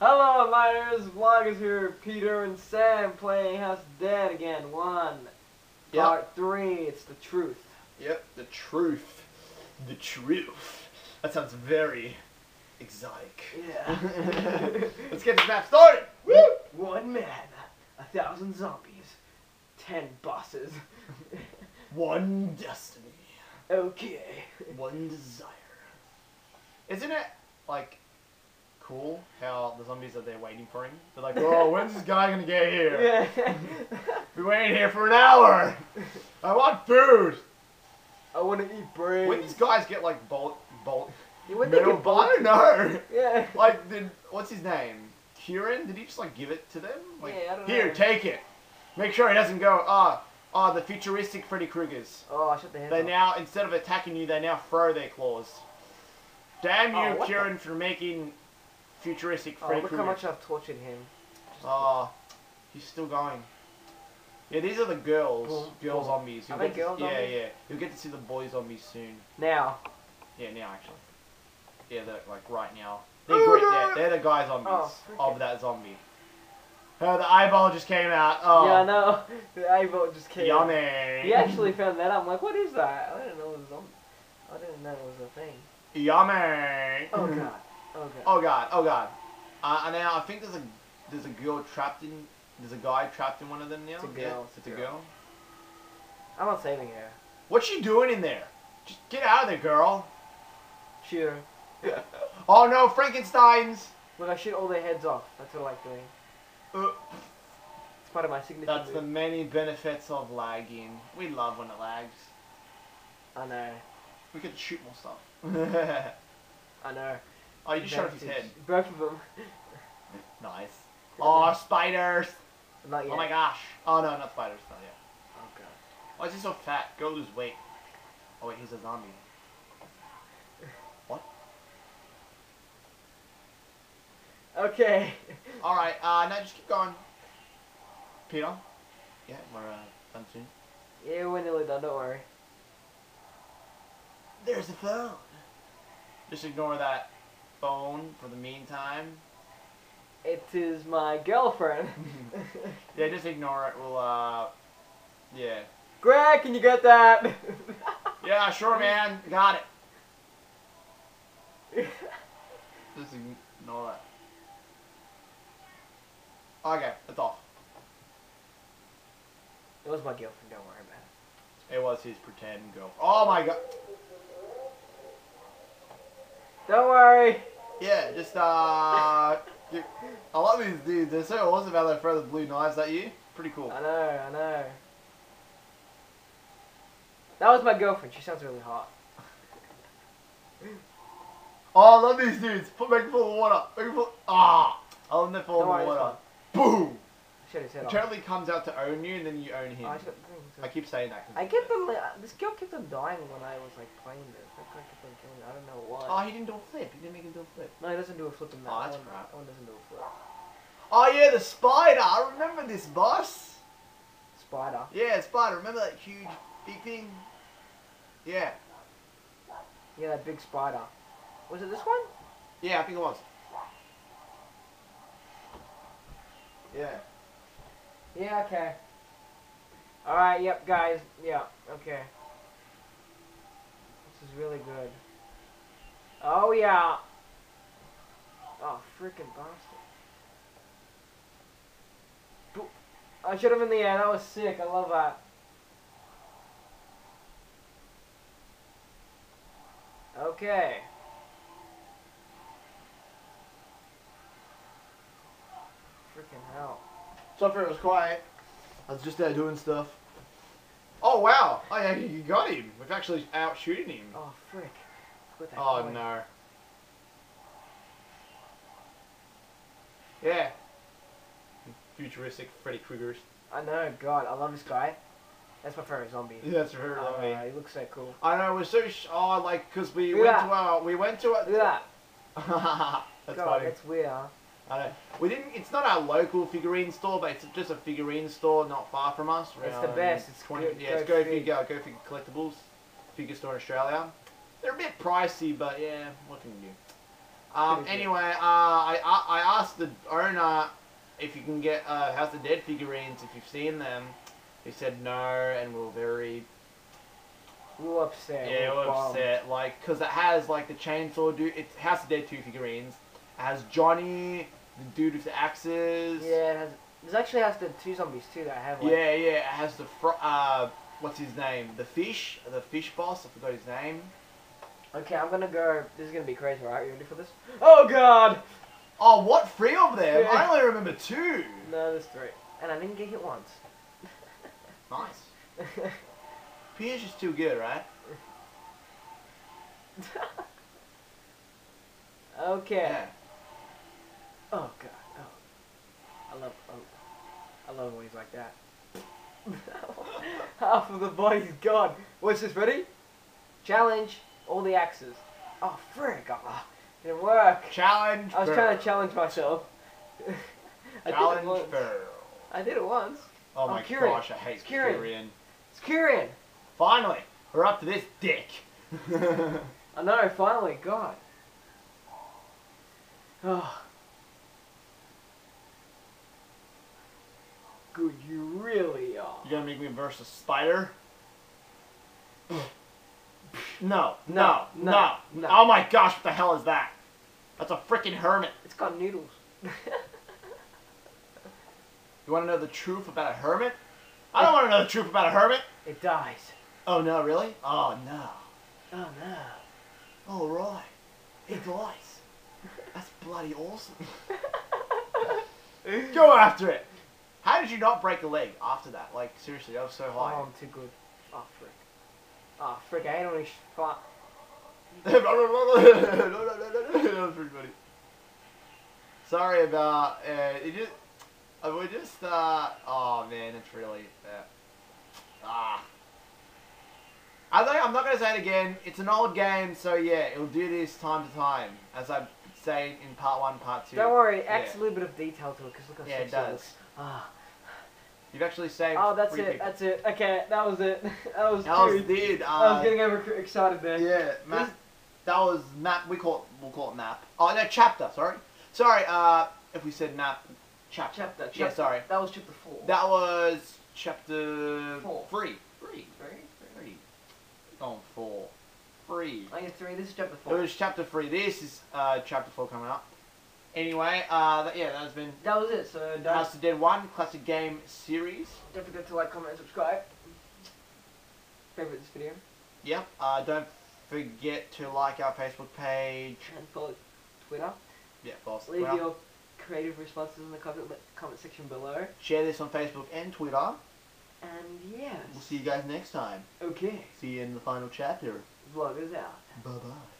Hello, miners. Vloggers here. Peter and Sam playing House of Dead again. One. Yep. Part three. It's the truth. Yep, the truth. The truth. That sounds very exotic. Yeah. Let's get this map started. Woo! One man, a thousand zombies, ten bosses. One destiny. okay. One desire. Isn't it like cool how the zombies are there waiting for him? They're like, "Oh, when's this guy gonna get here? Yeah. Been waiting here for an hour. I want food." I want to eat bread. When these guys get like bolt, bolt, You would think metal, it I don't know. Yeah. Like, did what's his name? Curien? Did he just like give it to them? Like, Yeah, I don't here, know. take it. Make sure he doesn't go. Ah, ah, the futuristic Freddy Kruegers. Oh, I shut the head They off. now instead of attacking you, they now throw their claws. Damn Oh, you, the- Curien, for making futuristic Oh, look how much I've tortured him. Oh, he's still going. Yeah, these are the girls. Boom, girl boom. zombies. Are You'll they get to- girl yeah, yeah. You'll get to see the boy zombies soon. Now. Yeah, now actually. Yeah, they're like right now. Oh, they're Oh, great. no. Yeah, they're the guy zombies Oh, of that zombie. Oh, the eyeball just came out. Oh, Yeah, I know. The eyeball just came. yummy. He actually found that out. I'm like, what is that? I didn't know it was on. I didn't know it was a thing. yummy. Oh god. Oh god. Oh god. Oh god. Uh, and now I think there's a there's a girl trapped in. There's a guy trapped in one of them now. It's a Yeah, girl, It's it's a a girl. I'm not saving her. What's she doing in there? Just get out of there, girl. Shoot her. Oh no, Frankenstein's. Look, I shoot all their heads off. That's what I like doing. Uh, It's part of my signature. that's the many benefits of lagging. We love when it lags. I know. We could shoot more stuff. I know. Oh, you just shot off his head. Both of them. Nice. Oh, spiders! Not yet. Oh my gosh. Oh no, not spiders. Not yet. Oh god. Why is he so fat? Go lose weight. Oh wait, he's a zombie. What? Okay. Alright, uh, now just keep going. Peter? Yeah, we're uh, done soon. Yeah, we're nearly done. Don't worry. There's a phone. Just ignore that phone for the meantime. It is my girlfriend. Yeah, just ignore it. We'll, uh, yeah. Greg, can you get that? Yeah, sure, man. Got it. Just ignore that. Okay, it's off. It was my girlfriend. Don't worry about it. It was his pretend girl. Oh my god. Don't worry. Yeah, just uh, I love these dudes. They're so awesome how they throw the blue knives at you. Pretty cool. I know. I know. That was my girlfriend. She sounds really hot. Oh, I love these dudes. Put make them full of water. Make full. Ah, I love them full of water. Boom. Shut his head off. comes out to own you, and then you own him. Oh, I, just got the thing. I keep saying that. I kept on. like, This girl kept on dying when I was like playing this. Girl kept on killing. me. I don't know why. Oh, he didn't do a flip. He didn't make him do a flip. no, he doesn't do a flip in that. Oh, that's one, crap. That one doesn't do a flip. Oh yeah, the spider. I remember this boss. Spider. Yeah, spider. Remember that huge big thing? Yeah. Yeah, that big spider. Was it this one? Yeah, I think it was. Yeah. Yeah. Okay. All right. Yep, guys. Yeah. Okay. This is really good. Oh yeah. Oh freaking bastard. I should have in the air. That was sick. I love that. Okay. Freaking hell. Sorry it was quiet. I was just there doing stuff. Oh wow! Oh yeah, you got him. We've actually out shooting him. Oh frick. Oh no. Yeah. Futuristic Freddy Kruegers. I know, God, I love this guy. That's my favorite zombie. Yeah, that's very Uh, lovely. he looks so cool. I know. We're so sh- oh like because we Look went that. to our we went to Look at that. that's God, funny. that's weird. I know. We didn't. It's not our local figurine store, but it's just a figurine store not far from us. It's the best. It's 20, good- yeah, it's go go Fig. figure, go figure collectibles, figure store in Australia. They're a bit pricey, but yeah, what can you do? Um, anyway, uh, I, I I asked the owner if you can get uh, House of Dead figurines if you've seen them. He said no, and we are very We were upset. yeah, we we were upset. Like, cause it has like the chainsaw dude. It's House of Dead two figurines. It has Johnny, the dude with the axes. Yeah, it has, there's actually has the two zombies too that I have. Like, Yeah, yeah. It has the fr- uh, what's his name? The fish, the fish boss. I forgot his name. Okay, I'm gonna go. This is gonna be crazy, right? You ready for this? Oh God! Oh, what three of them? Yeah. I only remember two. No, there's three, and I didn't get hit once. Nice. Pierce is too good, right? okay. Yeah. Oh God. Oh. I love. Oh, I love when he's like that. Half of the body's gone. What's this? Ready? Challenge all the axes. Oh frick! Oh, didn't work. Challenge. I was trying to challenge myself. I did it Challenge. once. I did it once. Oh, Oh, my gosh, I hate It's. Curien. It's Curien. Finally, we're up to this dick. I know. Finally, God. Oh. Good, you really are. you gonna make me versus Spider? no, no, No, no, no, no. Oh my gosh, what the hell is that? That's a freaking hermit. It's got noodles. You want to know the truth about a hermit? I don't want to know the truth about a hermit. it dies. Oh no, really? Oh no. Oh no. All right. It dies. That's bloody awesome. Go after it. How did you not break a leg after that? Like seriously, that was so Oh, high. I'm too good. Oh frick. Oh frick! I ain't only sh- fought. that was pretty funny. Sorry about uh, it. Just uh, we just uh oh man, it's really uh, ah. I think I'm not gonna say it again. It's an old game, so yeah, it'll do this time to time, as I say in part one, part two. Don't worry, it Yeah. adds a little bit of detail to it because look how Yeah, it sexy it does. looks. Ah. You've actually saved. Oh, that's it. people. That's it. Okay, that was it. that was. That was did. Uh, I was getting over excited there. Yeah, map. That was map. We call it. We'll call it map. Oh no, chapter. Sorry. Sorry. Uh, if we said map, chapter. Chapter. Yeah, chapter- sorry. That was chapter four. That was chapter Four. three. Three. three. Three. Oh, four. Three. I get three. This is chapter four. It was chapter three. This is uh, chapter four coming up. Anyway, uh, that, yeah, that has been That was it. So don't, House of Dead One classic game series. don't forget to like, comment, and subscribe. Favorite this video Yep. Uh, don't forget to like our Facebook page. and follow Twitter. Yeah, follow us on Leave Twitter. your creative responses in the comment comment section below. Share this on Facebook and Twitter. And yes. We'll see you guys next time. Okay. See you in the final chapter. Vlog is out. Bye bye.